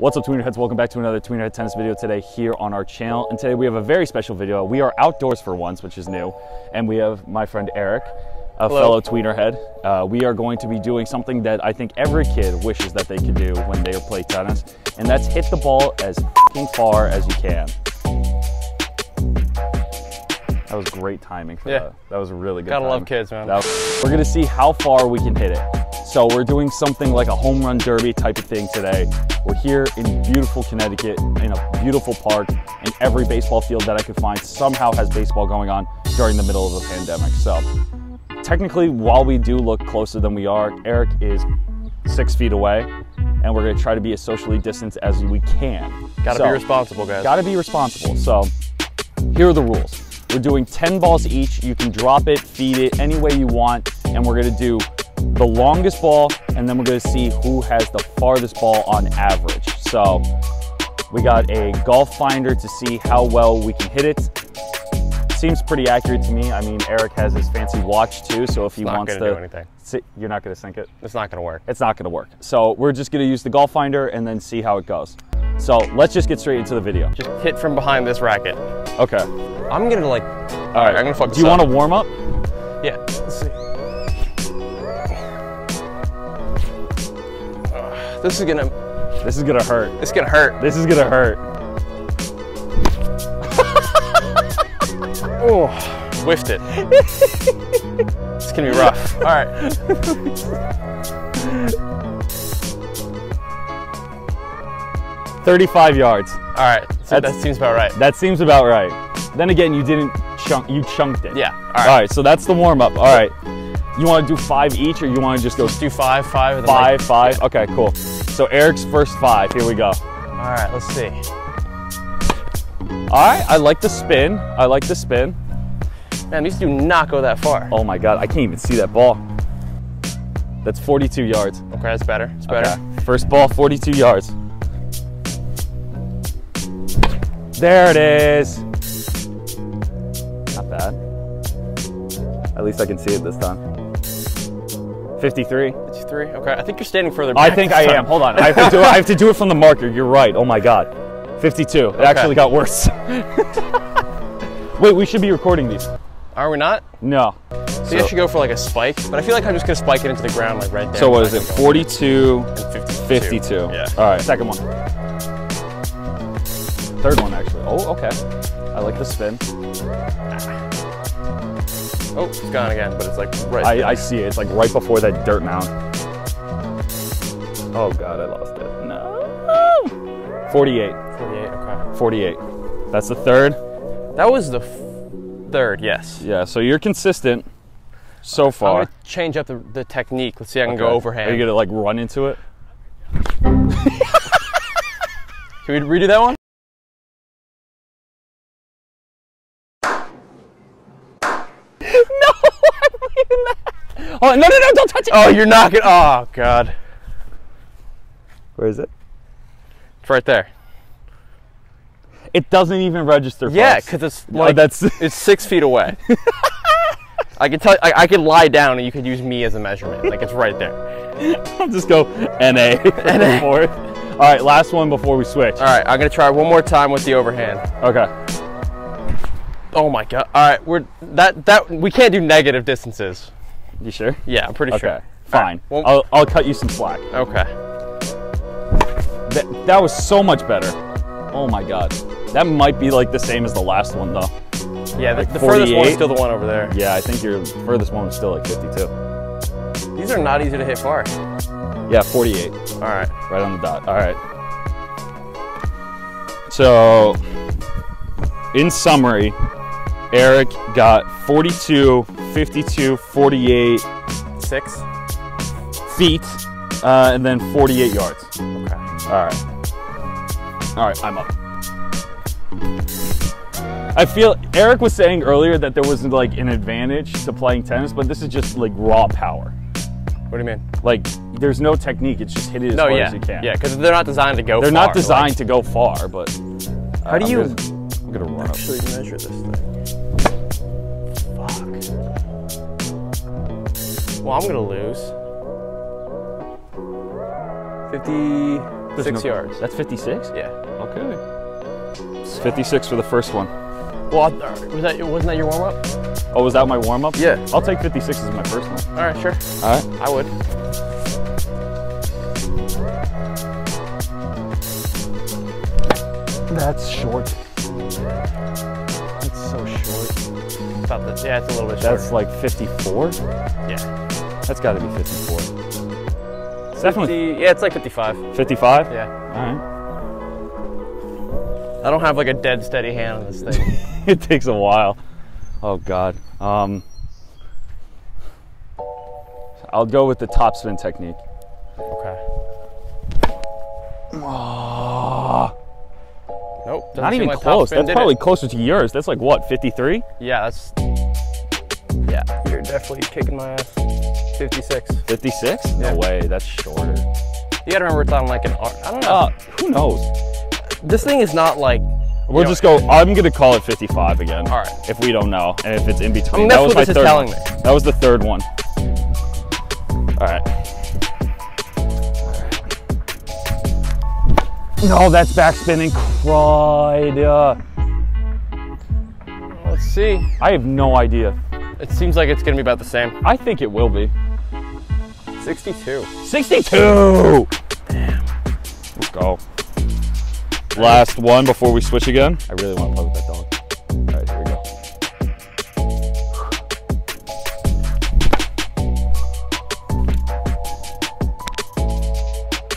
What's up Tweener Heads? Welcome back to another Tweener Head Tennis video today here on our channel. And today we have a very special video. We are outdoors for once, which is new. And we have my friend Eric, a Hello. fellow Tweener Head. Uh, we are going to be doing something that I think every kid wishes that they could do when they play tennis. And that's hit the ball as fing far as you can. That was great timing for Yeah. that. That was really good Gotta love kids, man. We're gonna see how far we can hit it. So we're doing something like a home run derby type of thing today. We're here in beautiful Connecticut in a beautiful park and every baseball field that I could find somehow has baseball going on during the middle of a pandemic. So technically, while we do look closer than we are, Eric is six feet away and we're gonna try to be as socially distanced as we can. Gotta So- be responsible, guys. Gotta be responsible. So here are the rules. We're doing 10 balls each. You can drop it, feed it any way you want. And we're gonna do the longest ball, and then we're gonna see who has the farthest ball on average. So we got a golf finder to see how well we can hit it. Seems pretty accurate to me. I mean, Eric has his fancy watch too, so if he not wants gonna to, do anything. si- you're not gonna sink it. It's not gonna work. It's not gonna work. So we're just gonna use the golf finder and then see how it goes. So let's just get straight into the video. Just hit from behind this racket. Okay. I'm gonna like. All right. I'm gonna fuck Do you up. to warm up? Yeah. This is gonna. This is gonna hurt. This is gonna hurt. This is gonna hurt. Oh, whiffed it. it's gonna be rough. All right. 35 yards. All right. So that seems about right. That seems about right. Then again, you didn't chunk. You chunked it. Yeah. All All right. right. So that's the warm up. All right. You want to do five each, or you want to just go Let's do five, five, then like- five, five? Okay, cool. So Eric's first five. Here we go. All right. Let's see. All right. I like the spin. I like the spin. Man, these do not go that far. Oh my God, I can't even see that ball. That's 42 yards. Okay, that's better. It's better. Okay. First ball, 42 yards. There it is. Not bad. At least I can see it this time. 53. 53. Okay, I think you're standing further back. I think I am. Hold on. I have to do it. I have to do it from the marker. You're right. Oh my god. 52. It actually got worse. Wait, we should be recording these. Are we not? No. So, you should go for like a spike, but I feel like I'm just gonna spike it into the ground like right there. So what is it? 42, 52. 52. Yeah. All right. Second one. Third one actually. Oh, okay. I like the spin. Oh, it's gone again, but it's like right. I, I see it. It's like right before that dirt mound. Oh god, I lost it. No. 48. 48. Okay. 48. That's the third. That was the f- third. Yes. Yeah, so you're consistent so far. I'm gonna change up the, the technique. Let's see. If I can go Okay. overhand. Are you gonna like run into it? Can we redo that one? Oh no no no! Don't touch it! Oh, you're not gonna. Oh God. Where is it? It's right there. It doesn't even register. Yeah, because it's No, like that's it's six feet away. I can tell. I, I could lie down and you could use me as a measurement. Like it's right there. I'll just go NA for the fourth. All right, last one before we switch. All right, I'm gonna try one more time with the overhand. Okay. Oh my god. All right, we're that that we can't do negative distances. You sure? Yeah, I'm pretty Okay. sure. Fine. All right, I'll, I'll cut you some slack. Okay. That, that was so much better. Oh my god. That might be like the same as the last one though. Yeah, the, Like the furthest one is still the one over there. Yeah, I think your furthest one was still like 52. These are not easy to hit far. Yeah, 48. All right. Right on the dot. All right. So, in summary, Eric got 42, 52, 48 Six. feet, uh, and then 48 yards. Okay. All right. All right, I'm up. I feel Eric was saying earlier that there was like an advantage to playing tennis, but this is just like raw power. What do you mean? Like there's no technique; it's just hit it as No, hard yeah, as you can. yeah, because they're not designed to go. they're far, not designed to go far, but How do I'm you gonna- I'm gonna run up. actually measure this thing? Well, I'm gonna lose. 56 no- yards. That's 56? Yeah. Okay. It's 56 for the first one. Well, uh, was that wasn't that your warm up? Oh, was that my warm up? Yeah. I'll take 56 as my first one. All right, sure. All right. I would. That's short. That's so short. About the, yeah, it's a little bit shorter. That's like 54? yeah. That's got to be 54. It's definitely yeah, it's like 55. 55? Yeah. All right. I don't have like a dead steady hand on this thing. it takes a while. Oh God. Um, I'll go with the top spin technique. okay. Ah, Nope. doesn't even like close. That's probably it. closer to yours. That's like what, 53? Yeah, that's. Yeah, definitely kicking my ass. 56. 56? Yeah. No way. That's shorter. You gotta remember it's on like an arc. I don't know. Uh, who knows? this thing is not like. We'll know, just go. I'm gonna call it 55 again. All right. If we don't know, and if it's in between. I mean, that was what my third telling one. me. That was the third one. All right. No, that's backspinning. Cried. Uh, Let's see. I have no idea. It seems like it's gonna be about the same. I think it will be. 62. 62! Damn. Let's go. Last one before we switch again. I really want to play with that dog. All right, here we go.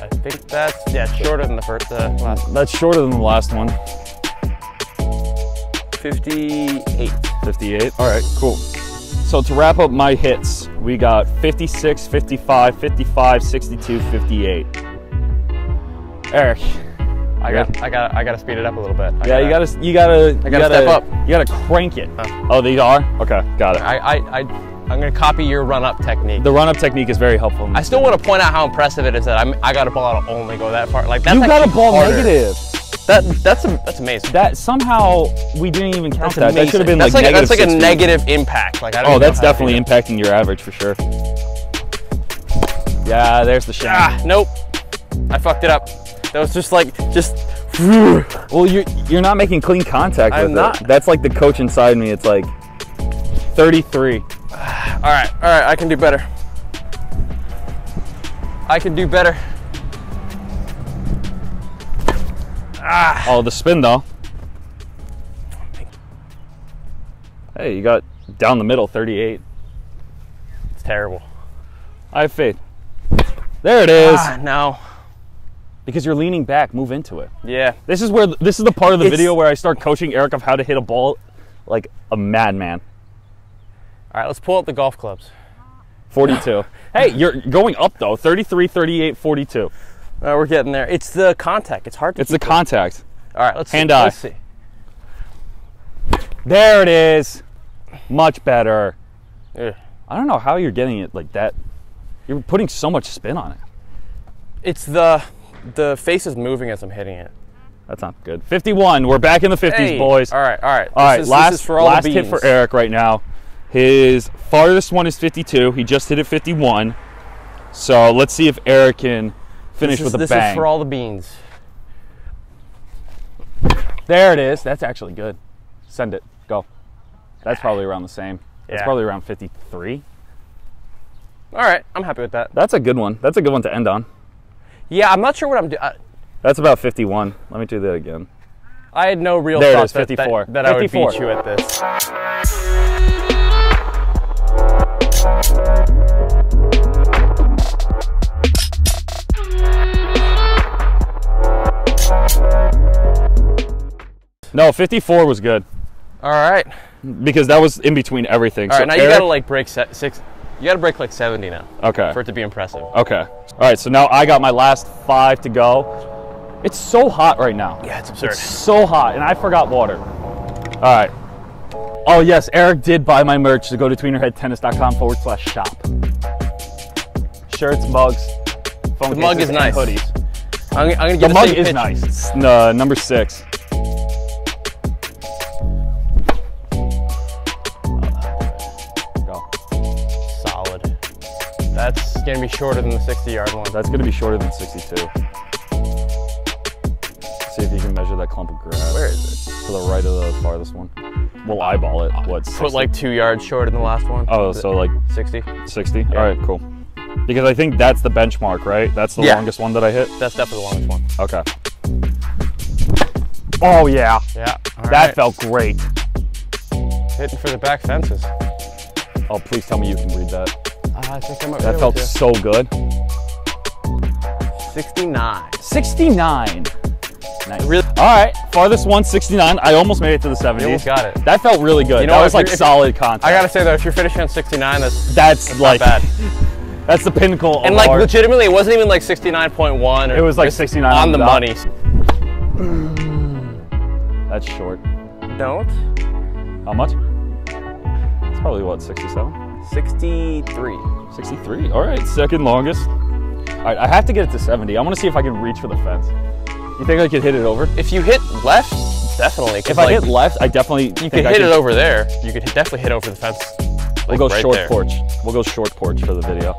I think that's yeah shorter than the first uh, last. That's shorter than the last one. 58. 58. All right, cool. So to wrap up my hits, we got 56, 55, 55, 62, 58. Eric. I got I got I got to speed it up a little bit. I Yeah, you gotta, you gotta, you gotta step up. You gotta crank it. Huh. Oh, these are? Okay, got it. I I, I I'm gonna copy your run up technique. The run-up technique is very helpful. I still want to point out how impressive it is that I'm, I got a ball to only go that far. Like that's You got a ball harder. negative. That that's a, that's amazing. That somehow we didn't even count That's that. That should have been that's like, like, negative that's like a 60. negative impact. Like I don't Oh, that's how to do definitely impacting your average for sure. Yeah, there's the shot. Ah, nope. I fucked it up. That was just like just. Well, you're you're not making clean contact I'm with not. it. That's like the coach inside me. It's like 33. All right, all right. I can do better. I can do better. Oh, the spin though. Hey, you got down the middle 38. It's terrible. I have faith. There it is. Ah, no. Because you're leaning back, move into it. Yeah. This is where this is the part of the It's- video where I start coaching Eric of how to hit a ball like a madman. All right. Let's pull out the golf clubs. 42. hey, you're going up though. 33, 38, 42. Uh, we're getting there. It's the contact. It's hard to. It's the it. contact. All right. Let's hand see. eye. Let's see. There it is. Much better. Yeah. I don't know how you're getting it like that. You're putting so much spin on it. It's the the face is moving as I'm hitting it. That's not good. 51. We're back in the 50s, Hey, boys. All right. All right. All right, is, last, this is for all last hit for. Eric right now. His farthest one is 52. He just hit it 51. So let's see if Eric can finish This is, with a this bang. is for all the beans. there it is. That's actually good. Send it. Go. That's probably around the same. That's Yeah. probably around 53. All right. I'm happy with that. That's a good one. That's a good one to end on. Yeah. I'm not sure what I'm doing. Uh, That's about 51. Let me do that again. I had no real There it thought is, that- that- 54. That, I would beat you at this. No, 54 was good All right. because that was in between everything. All right, so. Now you gotta like break se- six. You gotta break like 70 now Okay. for it to be impressive. Okay. All right. So now I got my last five to go. It's so hot right now. Yeah, it's absurd. It's so hot, and I forgot water. All right. Oh yes, Eric did buy my merch. So go to tweenerheadtennis.com forward slash shop. Shirts, mugs, phone The mug is and nice. hoodies. I'm, I'm gonna The get a mug is nice. It's uh, number six. That's gonna be shorter than the 60 yard one. That's gonna be shorter than 62. See if you can measure that clump of grass. Where is it? To the right of the farthest one. We'll eyeball it. What? 60? Put like two yards shorter than the last one. Oh, so like 60. 60? All right, cool. Because I think that's the benchmark, right? That's the Yeah. longest one that I hit. That's definitely the longest one. Okay. Oh yeah, Yeah. all that right. felt great. hitting for the back fences. Oh, please tell me you can read that. I think I might. That felt so good. 69. 69. Nice. Really- All right, farthest one, 69. I almost made it to the 70s. You almost got it. That felt really good. You know that what, was like solid content. I gotta say though, if you're finishing on 69, that's That's like bad. that's the pinnacle. And like art. legitimately, it wasn't even like 69.1. It was like 69 on the the money. That's short. Don't. How much? It's probably what 67, 63. 63. All right, second longest. All right, I have to get it to 70. I want to see if I can reach for the fence. You think I could hit it over? If you hit left, definitely. If I like, hit left, I definitely you think could I hit could- it over there. You could definitely hit over the fence. We'll go right short there. porch. We'll go short porch for the video.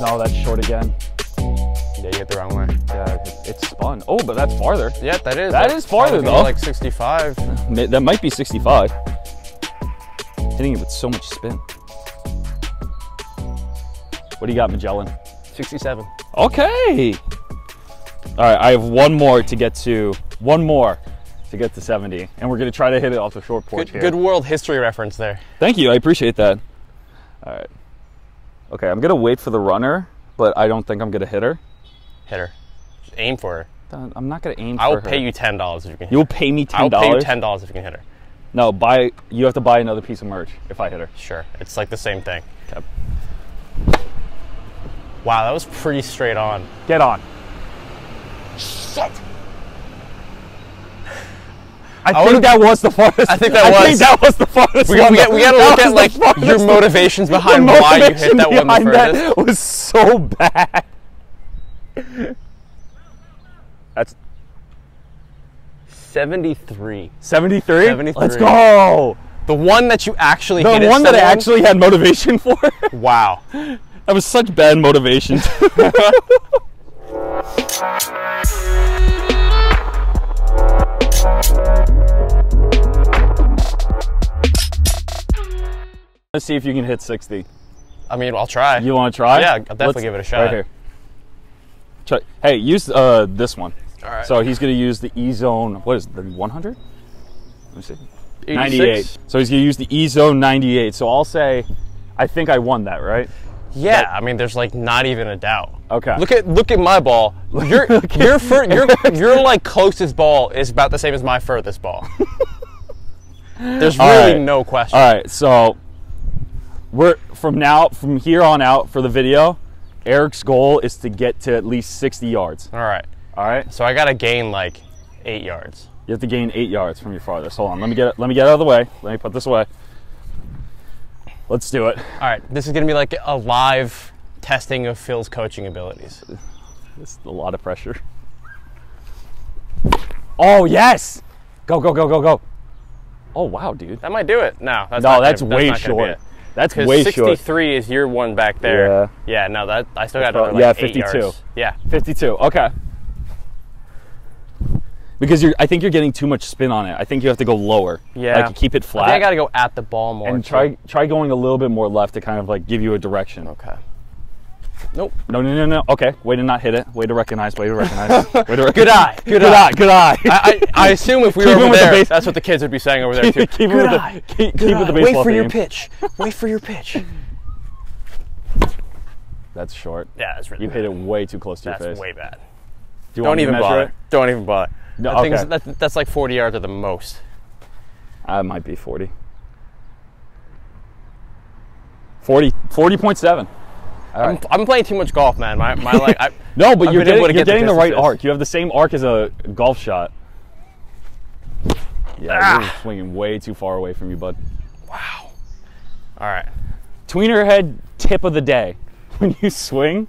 No, that's short again. Yeah, you hit the wrong way. Yeah, it- it's spun. Oh, but that's farther. Yeah, that is. That like, is farther, though. Like 65. That might be 65. Hitting it with so much spin. What do you got, Magellan? 67. Okay. All right, I have one more to get to. One more to get to 70, and we're gonna try to hit it off the short porch Good, here. good world history reference there. Thank you. I appreciate that. All right. Okay, I'm gonna wait for the runner, but I don't think I'm gonna hit her. Hit her. Just aim for her. I'm not gonna aim for I will her. pay you ten dollars if you can. Hit You'll pay me her. ten I will pay you ten dollars if you can hit her. No, buy. You have to buy another piece of merch if I hit her. Sure, it's like the same thing. Okay. Wow, that was pretty straight on. Get on. Shit. I, I think that was the farthest. I think that I was. think that was the farthest. We, one. we, we gotta look at like your motivations The behind why you hit that one the furthest. That was so bad. That's 73. 73? 73. Let's go. The one that you actually The one that I actually had motivation for. Wow. that was such bad motivation. Let's see if you can hit 60. I mean, I'll try. You want to try? Yeah, I'll definitely give it a shot. Right here. Try. Hey, use uh, this one. All right. So he's going to use the E Zone. What is it, the 100? Let me see. 86? 98. So he's going to use the E Zone 98. So I'll say, I think I won that, right? Yeah, I mean, there's like not even a doubt. Okay. Look at look at my ball. Your your fur, your your like closest ball is about the same as my furthest ball. There's All really right. no question. All right. So we're from now, from here on out for the video, Eric's goal is to get to at least 60 yards. All right. All right. So I gotta gain like eight yards. You have to gain eight yards from your farthest. Hold on. Let me get it. Let me get out of the way. Let me put this away. Let's do it. All right. This is gonna be like a live testing of Phil's coaching abilities. It's a lot of pressure. Oh yes! Go go go go go! Oh wow, dude. That might do it. No, that's No, that's gonna, way not short. That's That's way short. 63 is your one back there. Yeah. Yeah. no, that I still got another like yeah, eight 52. yards. Yeah. 52. Okay. Because you're, I think you're getting too much spin on it. I think you have to go lower. Yeah. Like keep it I flat. think I gotta go at the ball more. and too. try try going a little bit more left to kind of like give you a direction. Okay. Nope. No, no, no, no. Okay. Way to not hit it. Way to recognize. Way to recognize. Way to rec- Good eye, good Good, eye. eye. Good eye. I, I, I assume if we were Keep it over with the there, base- that's what the kids would be saying over there too. keep it Good with the eye, keep, good keep with the eye. baseball Wait for your pitch. Wait for your pitch. That's short. Yeah, that's really You hit it way too close to That's your face. That's way bad. Do you Don't want to even bother. it? Don't even bother. No, That thing's- okay. that- that's like 40 yards at the most. I might be 40. 40 40.7. All I'm. I'm playing too much golf, man. My, my like, I, No, but I've you're getting, you're get the getting the right arc. You have the same arc as a golf shot. Yeah, Ah. you're swinging way too far away from you, bud. wow. All right. Tweener head tip of the day. When you swing,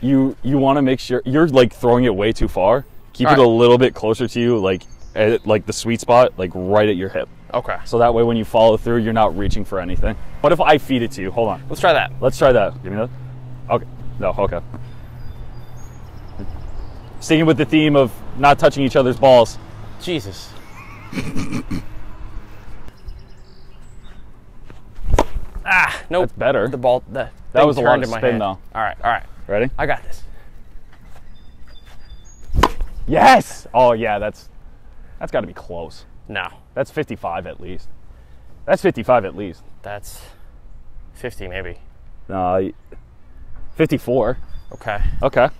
you you want to make sure you're like throwing it way too far. Keep All it right. a little bit closer to you, like at, like the sweet spot, like right at your hip. Okay. So that way, when you follow through, you're not reaching for anything. What if I feed it to you? Hold on. Let's try that. Let's try that. Give me that. Okay. No. Okay. sticking with the theme of not touching each other's balls. Jesus. ah, nope. That's better. The ball. The That was a lot of spin, hand. though. All right, all right. Ready? I got this. Yes. Oh yeah, that's that's got to be close. No, That's 55 at least. That's 55 at least. that's 50 maybe. Uh, 54. Okay. Okay. All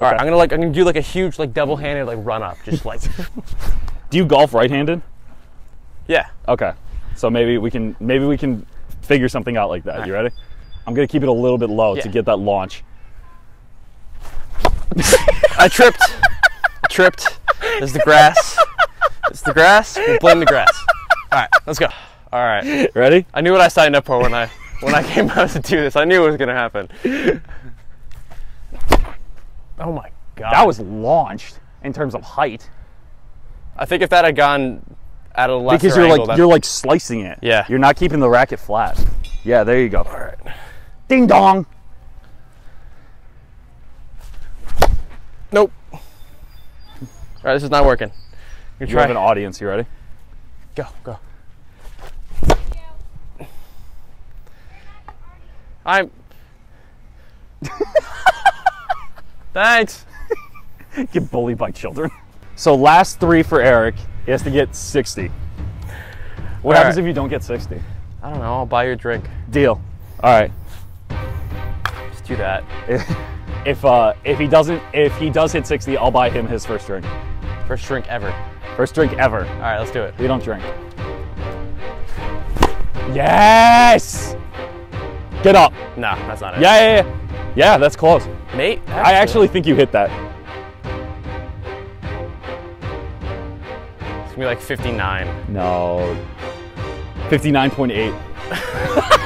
right. I'm gonna like I'm gonna do like a huge like double-handed like run up, just like Do you golf right-handed? yeah. Okay. So maybe we can maybe we can figure something out like that. You ready? I'm gonna keep it a little bit low to get that launch. I tripped. I tripped. There's the grass. It's the grass. We'll blame the grass. All right, let's go. All right. Ready? I knew what I signed up for when I when I came out to do this. I knew it was gonna happen. Oh my god. That was launched in terms of height I think if that had gone at a lesser because you're angle, like that- you're like slicing it. Yeah. You're not keeping the racket flat. Yeah, there you go. All right. Ding dong. nope. All right, this is not working. You try. have an audience. You ready? Go, go. I'm. Thanks. Get bullied by children. So last three for Eric. He has to get 60. What All happens right. if you don't get 60? I don't know. I'll buy you a drink. Deal. All right. Just do that. If uh if he doesn't if he does hit 60, I'll buy him his first drink. First drink ever. First drink ever. All right, let's do it. We don't drink. Yes. Get up. Nah, that's not it. Yeah, yeah, yeah. Yeah, that's close. mate. I actually think you hit that. it's gonna be like 59. No. 59.8.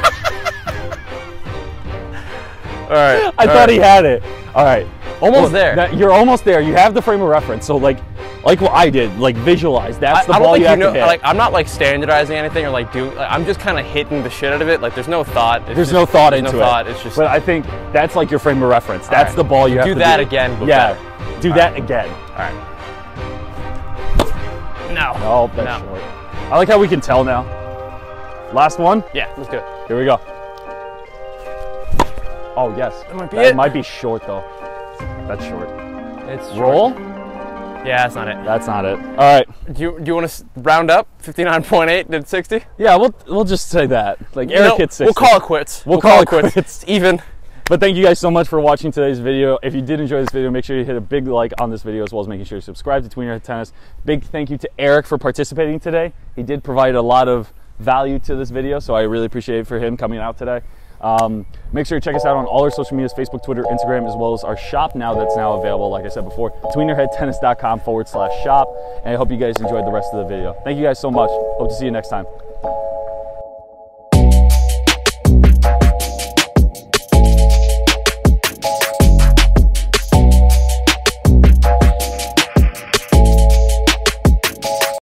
right. I thought he had it. All right. Almost there. that- you're almost there. You have the frame of reference. So like like what I did, like visualize. That's the I, I ball don't think you you have know. to hit. Like, I'm not like standardizing anything or like doing. Like, I'm just kind of hitting the shit out of it. Like, the's no thought. It's There's just- no thought there's into no it. thought. It's just. But I think that's like your frame of reference. That's right. the ball you have Do to that do. again, but Yeah. better. Do that again. all right. No. Oh, that's No. short. I like how we can tell now. Last one. Yeah, let's do it. Here we go. Oh yes. That might be That it. might be short though. That's short. It's short. Roll. Yeah, that's not it. That's not it. All right. Do you do you want to round up? 59.8 did 60. Yeah, we'll we'll just say that. Like Eric No, hit 60. We'll call it quits. We'll call it quits. It's even. But thank you guys so much for watching today's video. If you did enjoy this video, make sure you hit a big like on this video as well as making sure you subscribe to Tweener Tennis. Big thank you to Eric for participating today. He did provide a lot of value to this video, so I really appreciate it for him coming out today. Um, make sure you check us out on all our social medias, Facebook, Twitter, Instagram, as well as our shop now that's now available, like I said before, tweenerheadtennis.com forward slash shop. And I hope you guys enjoyed the rest of the video. Thank you guys so much. Hope to see you next time.